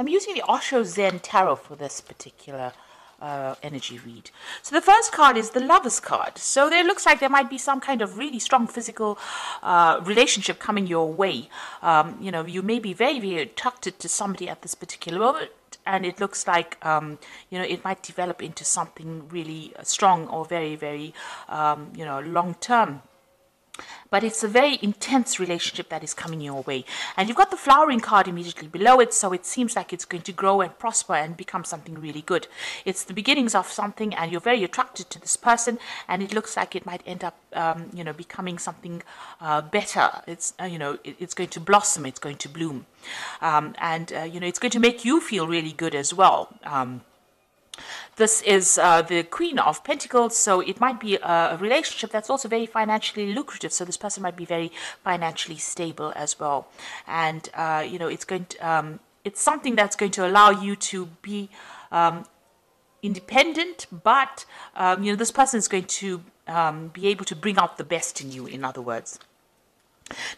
So I'm using the Osho Zen Tarot for this particular uh, energy read. So the first card is the Lover's card. So there looks like there might be some kind of really strong physical uh, relationship coming your way. Um, you know, you may be very, very attracted to somebody at this particular moment. And it looks like, um, you know, it might develop into something really strong or very, very, um, you know, long term but it's a very intense relationship that is coming your way. And you've got the flowering card immediately below it, so it seems like it's going to grow and prosper and become something really good. It's the beginnings of something, and you're very attracted to this person, and it looks like it might end up, um, you know, becoming something uh, better. It's, uh, you know, it, it's going to blossom, it's going to bloom. Um, and, uh, you know, it's going to make you feel really good as well. Um, this is uh, the Queen of Pentacles, so it might be a, relationship that's also very financially lucrative. So this person might be very financially stable as well, and uh, you know it's going to um, it's something that's going to allow you to be um, independent, but um, you know this person is going to um, be able to bring out the best in you. In other words.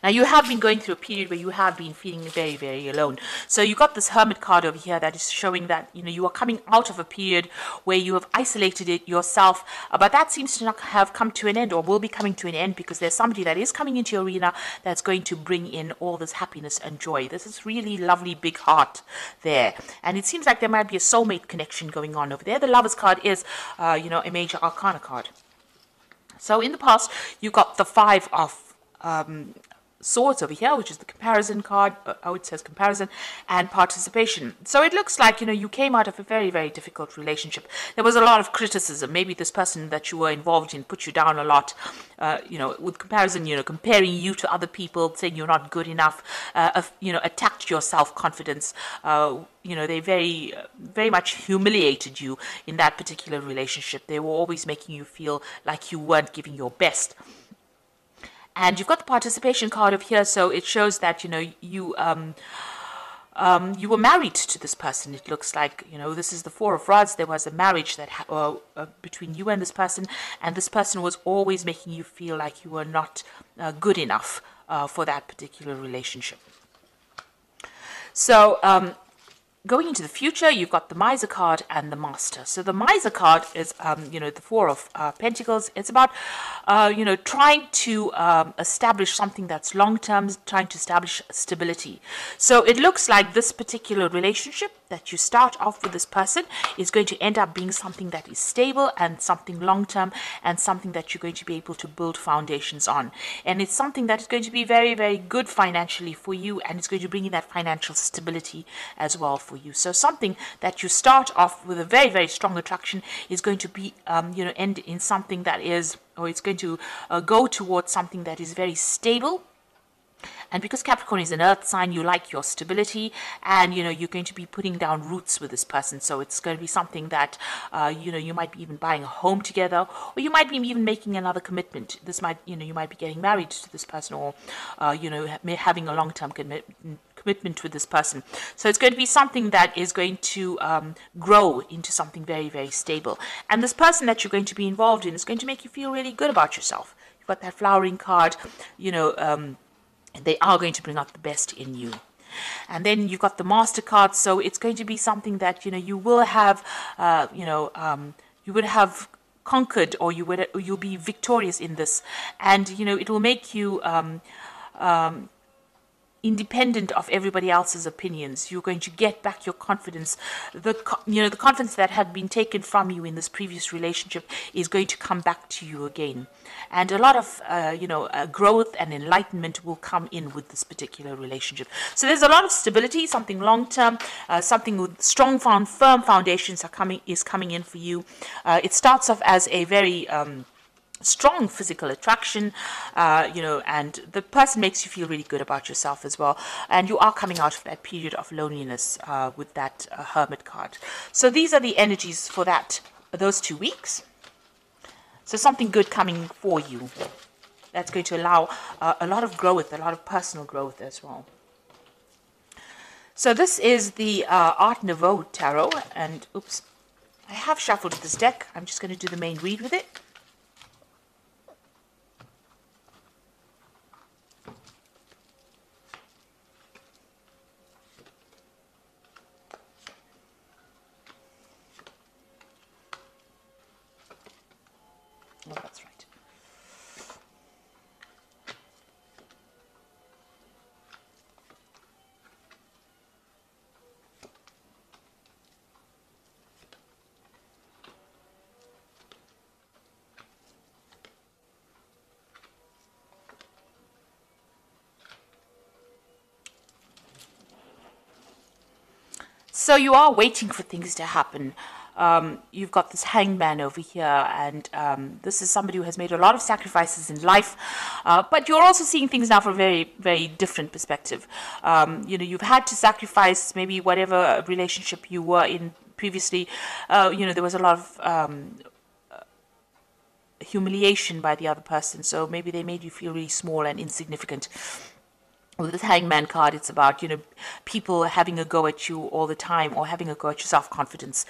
Now you have been going through a period where you have been feeling very, very alone. So you got this hermit card over here that is showing that you know you are coming out of a period where you have isolated it yourself, uh, but that seems to not have come to an end or will be coming to an end because there's somebody that is coming into your arena that's going to bring in all this happiness and joy. There's this is really lovely big heart there, and it seems like there might be a soulmate connection going on over there. The lovers card is, uh, you know, a major arcana card. So in the past, you got the five of um, swords over here, which is the comparison card. Oh, it says comparison and participation. So it looks like, you know, you came out of a very, very difficult relationship. There was a lot of criticism. Maybe this person that you were involved in put you down a lot, uh, you know, with comparison, you know, comparing you to other people, saying you're not good enough, uh, you know, attacked your self-confidence. Uh, you know, they very, very much humiliated you in that particular relationship. They were always making you feel like you weren't giving your best and you've got the participation card of here so it shows that you know you um, um, you were married to this person it looks like. You know this is the four of rods there was a marriage that uh, uh, between you and this person and this person was always making you feel like you were not uh, good enough uh, for that particular relationship. So um, going into the future, you've got the miser card and the master. So the miser card is, um, you know, the four of uh, pentacles. It's about, uh, you know, trying to um, establish something that's long term, trying to establish stability. So it looks like this particular relationship that you start off with this person is going to end up being something that is stable and something long term and something that you're going to be able to build foundations on. And it's something that is going to be very, very good financially for you and it's going to bring you that financial stability as well for you. So something that you start off with a very, very strong attraction is going to be, um, you know, end in something that is, or it's going to uh, go towards something that is very stable and because Capricorn is an earth sign, you like your stability and, you know, you're going to be putting down roots with this person. So it's going to be something that, uh, you know, you might be even buying a home together or you might be even making another commitment. This might, you know, you might be getting married to this person or, uh, you know, having a long-term commitment commitment with this person. So it's going to be something that is going to um, grow into something very, very stable. And this person that you're going to be involved in is going to make you feel really good about yourself. You've got that flowering card, you know, um, they are going to bring out the best in you. And then you've got the mastercard so it's going to be something that you know you will have uh, you know um, you would have conquered or you would you'll be victorious in this. And you know it will make you um, um, independent of everybody else's opinions. You're going to get back your confidence. The you know the confidence that had been taken from you in this previous relationship is going to come back to you again, and a lot of uh, you know uh, growth and enlightenment will come in with this particular relationship. So there's a lot of stability, something long term, uh, something with strong, firm foundations are coming is coming in for you. Uh, it starts off as a very um, strong physical attraction, uh, you know, and the person makes you feel really good about yourself as well. And you are coming out of that period of loneliness uh, with that uh, hermit card. So these are the energies for that those two weeks. So something good coming for you. That's going to allow uh, a lot of growth, a lot of personal growth as well. So this is the uh, Art Nouveau Tarot, and oops, I have shuffled this deck. I'm just going to do the main read with it. So you are waiting for things to happen. Um, you've got this hangman over here, and um, this is somebody who has made a lot of sacrifices in life. Uh, but you're also seeing things now from a very, very different perspective. Um, you know, you've had to sacrifice maybe whatever relationship you were in previously. Uh, you know, there was a lot of um, humiliation by the other person, so maybe they made you feel really small and insignificant with this hangman card it's about you know people having a go at you all the time or having a go at your self-confidence.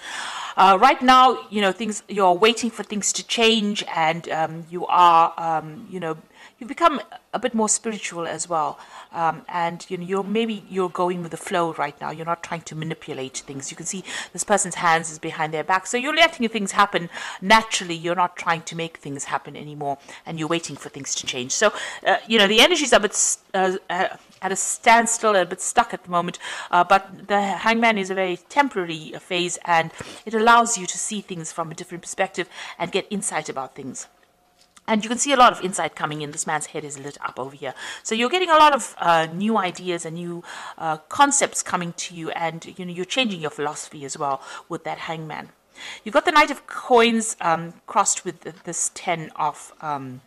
Uh, right now you know things you're waiting for things to change and um, you are um, you know you've become a bit more spiritual as well. Um, and you know you're maybe you're going with the flow right now. You're not trying to manipulate things. You can see this person's hands is behind their back. So you're letting things happen naturally. You're not trying to make things happen anymore. And you're waiting for things to change. So uh, you know the energies are a bit uh, uh, at a standstill a bit stuck at the moment. Uh, but the hangman is a very temporary phase and it allows you to see things from a different perspective and get insight about things and you can see a lot of insight coming in. This man's head is lit up over here. So you're getting a lot of uh, new ideas and new uh, concepts coming to you, and you know you're changing your philosophy as well with that hangman. You've got the Knight of Coins um, crossed with this Ten of um,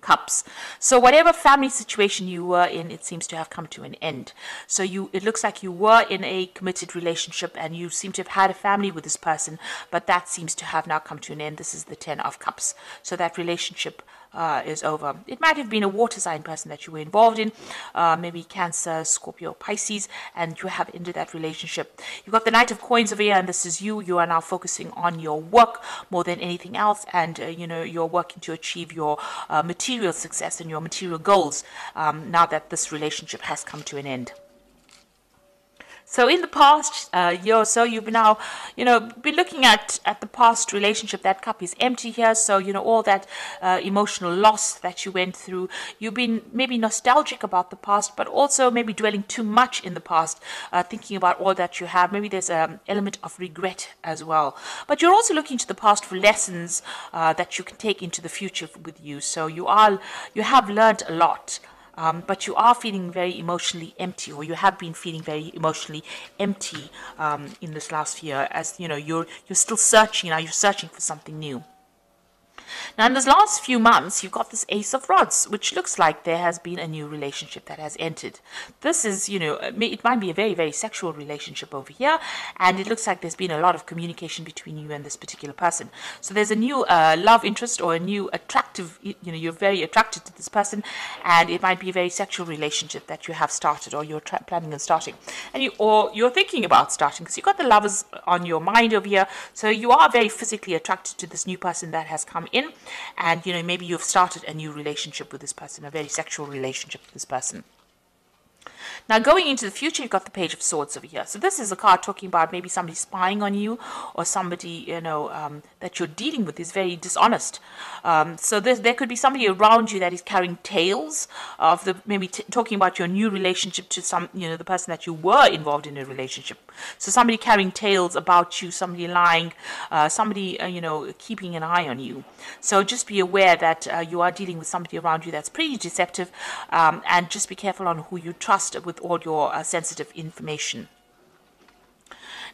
cups. So whatever family situation you were in, it seems to have come to an end. So you, it looks like you were in a committed relationship and you seem to have had a family with this person, but that seems to have now come to an end. This is the Ten of Cups. So that relationship uh, is over. It might have been a water sign person that you were involved in, uh, maybe Cancer, Scorpio, Pisces, and you have ended that relationship. You've got the Knight of Coins over here, and this is you. You are now focusing on your work more than anything else, and uh, you know you're working to achieve your uh, material success and your material goals um, now that this relationship has come to an end. So in the past uh, year or so, you've now, you know, been looking at, at the past relationship. That cup is empty here. So, you know, all that uh, emotional loss that you went through, you've been maybe nostalgic about the past, but also maybe dwelling too much in the past, uh, thinking about all that you have. Maybe there's an element of regret as well. But you're also looking to the past for lessons uh, that you can take into the future with you. So you are, you have learned a lot um, but you are feeling very emotionally empty, or you have been feeling very emotionally empty um, in this last year, as you know you're you're still searching now. You're searching for something new. Now, in this last few months, you've got this Ace of Rods, which looks like there has been a new relationship that has entered. This is, you know, it might be a very, very sexual relationship over here, and it looks like there's been a lot of communication between you and this particular person. So there's a new uh, love interest or a new attractive, you know, you're very attracted to this person, and it might be a very sexual relationship that you have started or you're planning on starting, and you or you're thinking about starting because you've got the lovers on your mind over here. So you are very physically attracted to this new person that has come in and you know maybe you've started a new relationship with this person a very sexual relationship with this person now, going into the future, you've got the Page of Swords over here. So this is a card talking about maybe somebody spying on you or somebody, you know, um, that you're dealing with is very dishonest. Um, so there could be somebody around you that is carrying tales of the, maybe talking about your new relationship to some, you know, the person that you were involved in a relationship. So somebody carrying tales about you, somebody lying, uh, somebody, uh, you know, keeping an eye on you. So just be aware that uh, you are dealing with somebody around you that's pretty deceptive um, and just be careful on who you trust with all your uh, sensitive information.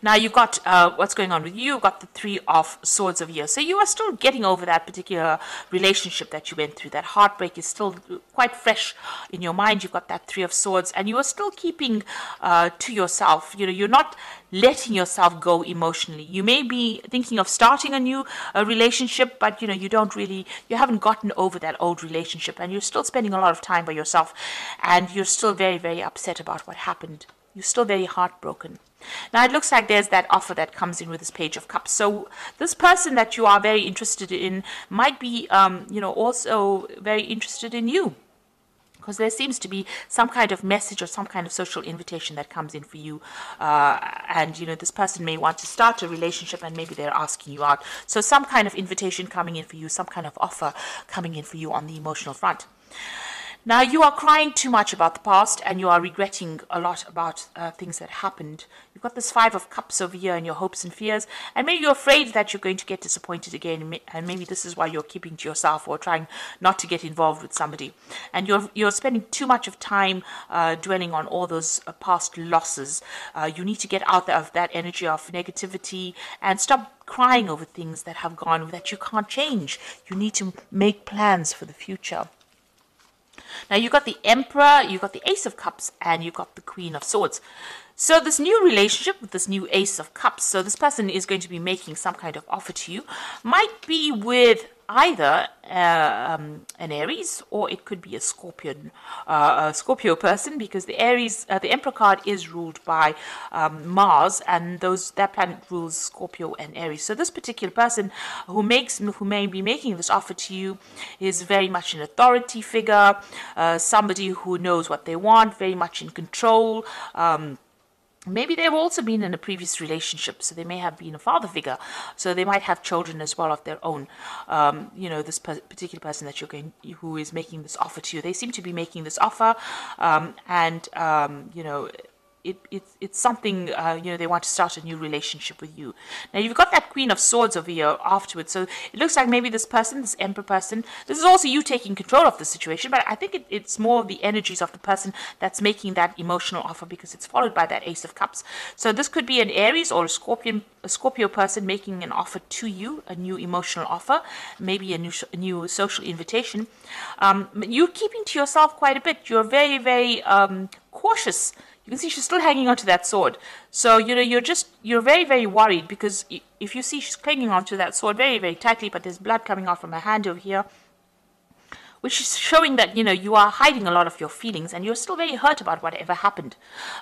Now you've got uh, what's going on with you. You've got the three of swords of here. So you are still getting over that particular relationship that you went through. That heartbreak is still quite fresh in your mind. You've got that three of swords, and you are still keeping uh, to yourself. You know, you're not letting yourself go emotionally. You may be thinking of starting a new uh, relationship, but you know you don't really, you haven't gotten over that old relationship, and you're still spending a lot of time by yourself, and you're still very, very upset about what happened. You're still very heartbroken. Now it looks like there's that offer that comes in with this page of cups. So this person that you are very interested in might be, um, you know, also very interested in you. Because there seems to be some kind of message or some kind of social invitation that comes in for you uh, and you know this person may want to start a relationship and maybe they're asking you out. So some kind of invitation coming in for you some kind of offer coming in for you on the emotional front Now, you are crying too much about the past and you are regretting a lot about uh, things that happened. You've got this Five of Cups over here and your hopes and fears, and maybe you're afraid that you're going to get disappointed again, and maybe this is why you're keeping to yourself or trying not to get involved with somebody. And you're, you're spending too much of time uh, dwelling on all those uh, past losses. Uh, you need to get out of that energy of negativity and stop crying over things that have gone that you can't change. You need to make plans for the future. Now you've got the Emperor, you've got the Ace of Cups, and you've got the Queen of Swords. So this new relationship with this new Ace of Cups, so this person is going to be making some kind of offer to you, might be with either uh, um, an Aries or it could be a Scorpion, uh, a Scorpio person because the Aries, uh, the Emperor card is ruled by um, Mars and those that planet rules Scorpio and Aries. So this particular person who makes who may be making this offer to you is very much an authority figure, uh, somebody who knows what they want, very much in control. Um, Maybe they've also been in a previous relationship, so they may have been a father figure. So they might have children as well of their own. Um, you know, this particular person that you're going, who is making this offer to you, they seem to be making this offer, um, and um, you know, it, it, it's something, uh, you know, they want to start a new relationship with you. Now, you've got that Queen of Swords over here afterwards, so it looks like maybe this person, this Emperor person, this is also you taking control of the situation, but I think it, it's more of the energies of the person that's making that emotional offer because it's followed by that Ace of Cups. So this could be an Aries or a Scorpion, a Scorpio person making an offer to you, a new emotional offer, maybe a new, a new social invitation. Um, you're keeping to yourself quite a bit. You're very, very um, cautious you can see she's still hanging onto that sword. So, you know, you're just, you're very, very worried because if you see she's clinging onto that sword very, very tightly, but there's blood coming out from her hand over here which is showing that you know you are hiding a lot of your feelings and you're still very hurt about whatever happened.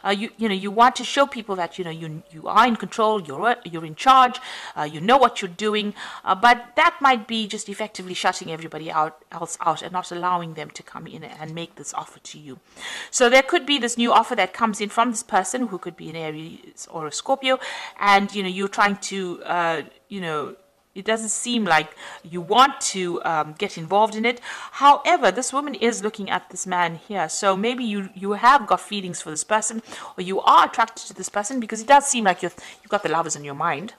Uh, you you know you want to show people that you know you you are in control, you're you're in charge, uh, you know what you're doing, uh, but that might be just effectively shutting everybody out else out and not allowing them to come in and make this offer to you. So there could be this new offer that comes in from this person who could be an Aries or a Scorpio, and you know you're trying to uh, you know it doesn't seem like you want to um, get involved in it. However, this woman is looking at this man here. So maybe you, you have got feelings for this person or you are attracted to this person because it does seem like you've, you've got the lovers in your mind.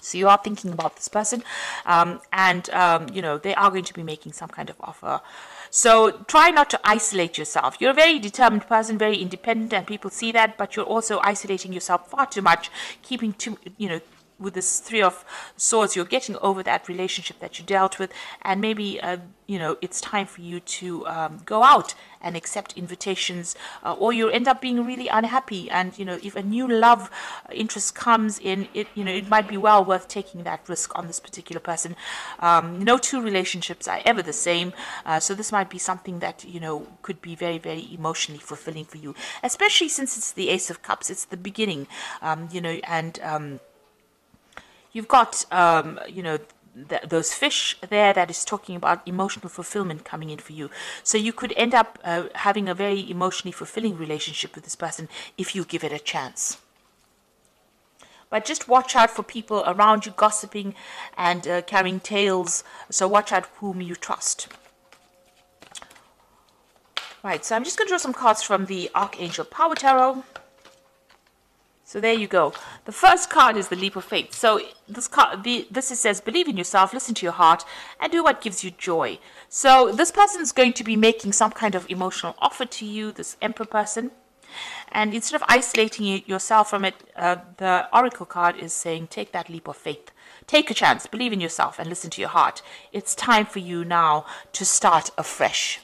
So you are thinking about this person um, and, um, you know, they are going to be making some kind of offer. So try not to isolate yourself. You're a very determined person, very independent, and people see that, but you're also isolating yourself far too much, keeping too, you know, with this three of swords you're getting over that relationship that you dealt with. And maybe uh, you know it's time for you to um, go out and accept invitations uh, or you end up being really unhappy. And you know if a new love interest comes in it you know it might be well worth taking that risk on this particular person. Um, no two relationships are ever the same uh, so this might be something that you know could be very very emotionally fulfilling for you especially since it's the ace of cups it's the beginning um, you know and um, You've got, um, you know, th those fish there that is talking about emotional fulfillment coming in for you. So you could end up uh, having a very emotionally fulfilling relationship with this person if you give it a chance. But just watch out for people around you gossiping and uh, carrying tales. So watch out whom you trust. Right, so I'm just going to draw some cards from the Archangel Power Tarot. So there you go. The first card is the leap of faith. So this card, the, this is, says, believe in yourself, listen to your heart, and do what gives you joy. So this person is going to be making some kind of emotional offer to you, this emperor person. And instead of isolating yourself from it, uh, the oracle card is saying, take that leap of faith. Take a chance, believe in yourself, and listen to your heart. It's time for you now to start afresh.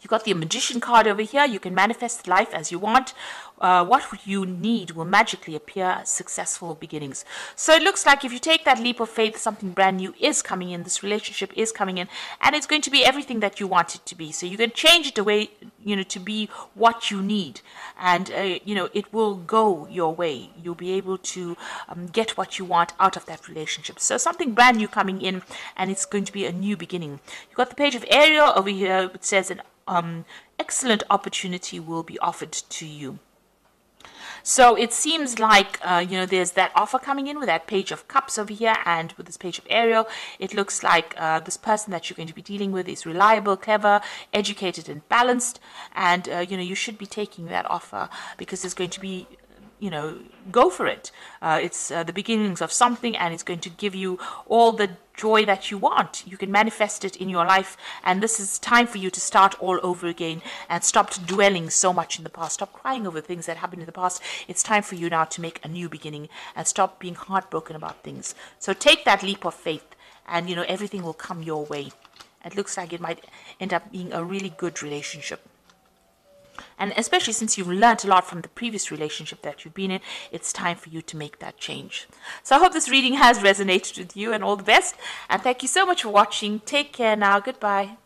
You've got the magician card over here. You can manifest life as you want uh, what you need will magically appear successful beginnings. So it looks like if you take that leap of faith, something brand new is coming in, this relationship is coming in, and it's going to be everything that you want it to be. So you can change it away, you know, to be what you need, and uh, you know, it will go your way. You'll be able to um, get what you want out of that relationship. So something brand new coming in, and it's going to be a new beginning. You've got the page of Ariel over here. It says an um, excellent opportunity will be offered to you. So it seems like, uh, you know, there's that offer coming in with that page of cups over here and with this page of Ariel. It looks like uh, this person that you're going to be dealing with is reliable, clever, educated, and balanced. And, uh, you know, you should be taking that offer because there's going to be you know, go for it. Uh, it's uh, the beginnings of something and it's going to give you all the joy that you want. You can manifest it in your life. And this is time for you to start all over again and stop dwelling so much in the past. Stop crying over things that happened in the past. It's time for you now to make a new beginning and stop being heartbroken about things. So take that leap of faith and, you know, everything will come your way. It looks like it might end up being a really good relationship. And especially since you've learned a lot from the previous relationship that you've been in, it's time for you to make that change. So I hope this reading has resonated with you and all the best. And thank you so much for watching. Take care now. Goodbye.